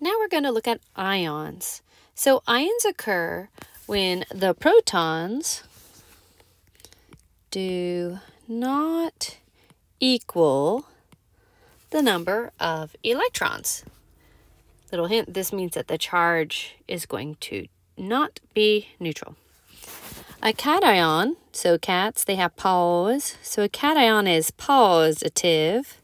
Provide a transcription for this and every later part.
Now we're going to look at ions. So ions occur when the protons do not equal the number of electrons. Little hint, this means that the charge is going to not be neutral. A cation, so cats, they have paws. So a cation is positive.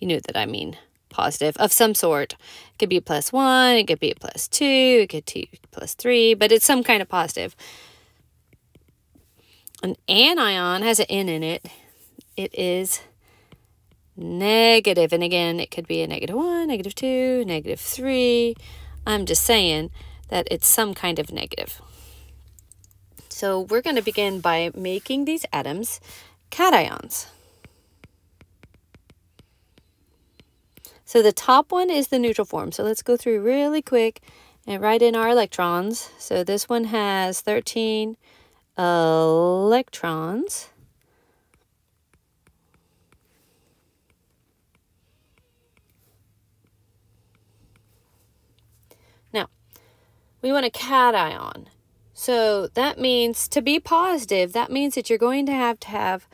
You know that I mean positive of some sort. It could be plus one, it could be plus two, it could be plus three, but it's some kind of positive. An anion has an N in it. It is negative. And again, it could be a negative one, negative two, negative three. I'm just saying that it's some kind of negative. So we're going to begin by making these atoms cations. So the top one is the neutral form. So let's go through really quick and write in our electrons. So this one has 13 electrons. Now, we want a cation. So that means to be positive, that means that you're going to have to have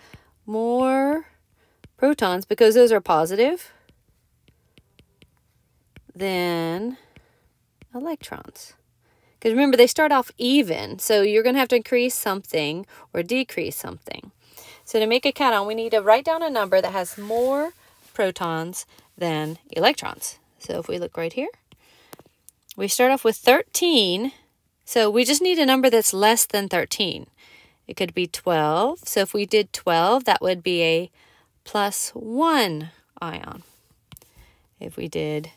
more protons because those are positive than electrons. Because remember, they start off even, so you're going to have to increase something or decrease something. So to make a cation, we need to write down a number that has more protons than electrons. So if we look right here, we start off with 13. So we just need a number that's less than 13. It could be 12. So if we did 12, that would be a plus 1 ion. If we did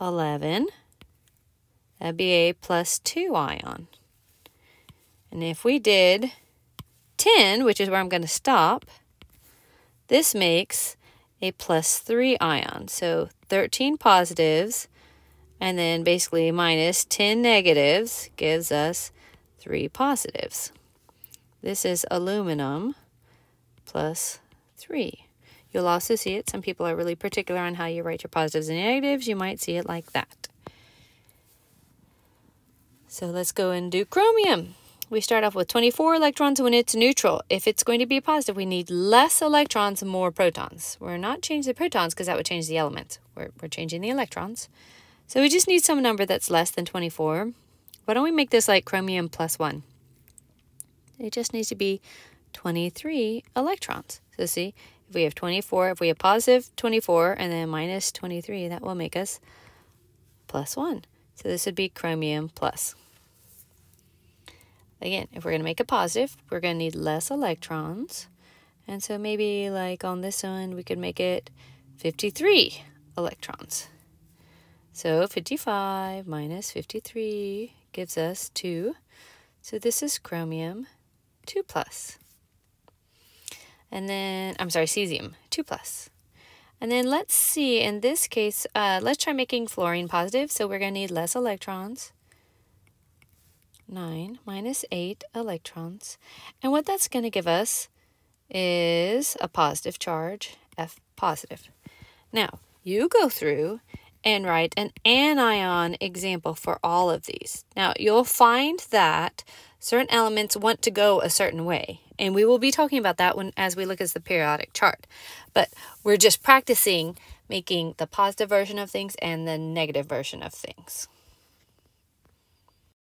11, that'd be a plus 2 ion. And if we did 10, which is where I'm going to stop, this makes a plus 3 ion. So 13 positives and then basically minus 10 negatives gives us 3 positives. This is aluminum plus 3. You'll also see it. Some people are really particular on how you write your positives and negatives. You might see it like that. So let's go and do chromium. We start off with 24 electrons when it's neutral. If it's going to be positive, we need less electrons, and more protons. We're not changing the protons because that would change the element. We're, we're changing the electrons. So we just need some number that's less than 24. Why don't we make this like chromium plus 1? It just needs to be 23 electrons. So see, if we have 24, if we have positive 24 and then minus 23, that will make us plus 1. So this would be chromium plus. Again, if we're going to make a positive, we're going to need less electrons. And so maybe like on this one, we could make it 53 electrons. So 55 minus 53 gives us 2. So this is chromium 2 plus. And then, I'm sorry, cesium 2 plus. And then let's see, in this case, uh, let's try making fluorine positive. So we're going to need less electrons. 9 minus 8 electrons. And what that's going to give us is a positive charge, F positive. Now, you go through and write an anion example for all of these. Now, you'll find that certain elements want to go a certain way, and we will be talking about that when as we look at the periodic chart. But we're just practicing making the positive version of things and the negative version of things.